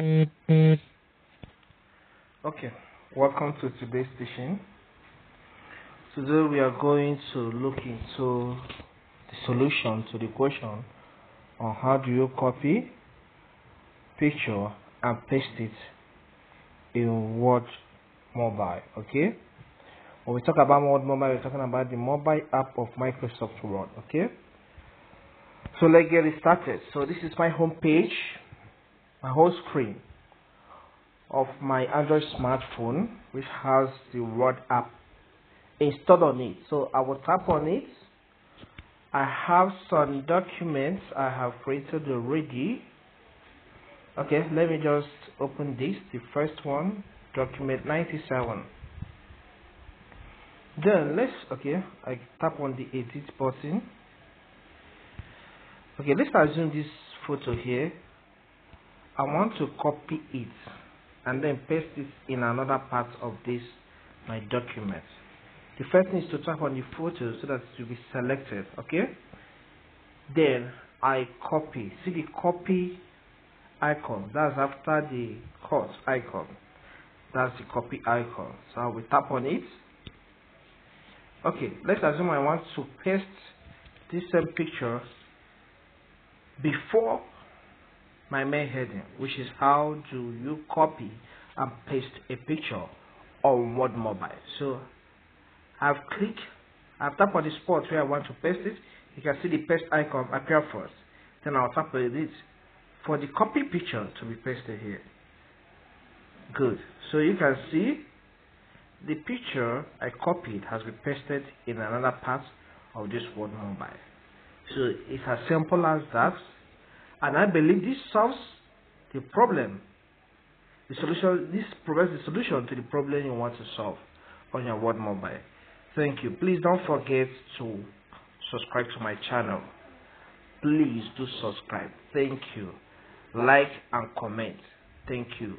Okay, welcome to today's station. Today we are going to look into the solution to the question on how do you copy picture and paste it in Word Mobile. Okay, when we talk about Word Mobile, we're talking about the mobile app of Microsoft Word. Okay, so let's get it started. So this is my home page, my whole screen of my Android smartphone, which has the Word app installed on it. So I will tap on it. I have some documents I have created already. Okay, let me just open this. The first one, document 97. Then let's, okay, I tap on the edit button. Okay, let's assume this photo here. I want to copy it and then paste it in another part of this my document. The first thing is to tap on the photo so that it will be selected, okay? Then I copy. See the copy icon. That's after the cut icon. That's the copy icon. So I will tap on it. Okay, let's assume I want to paste this same picture before my main heading, which is how do you copy and paste a picture on Word Mobile. So I've clicked, I've tapped on the spot where I want to paste it. You can see the paste icon appear first. Then I'll tap on it for the copy picture to be pasted here. Good. So you can see the picture I copied has been pasted in another part of this Word Mobile. So it's as simple as that. And I believe this solves the problem. The solution, this provides the solution to the problem you want to solve on your Word Mobile. Thank you. Please don't forget to subscribe to my channel. Please do subscribe. Thank you. Like and comment. Thank you.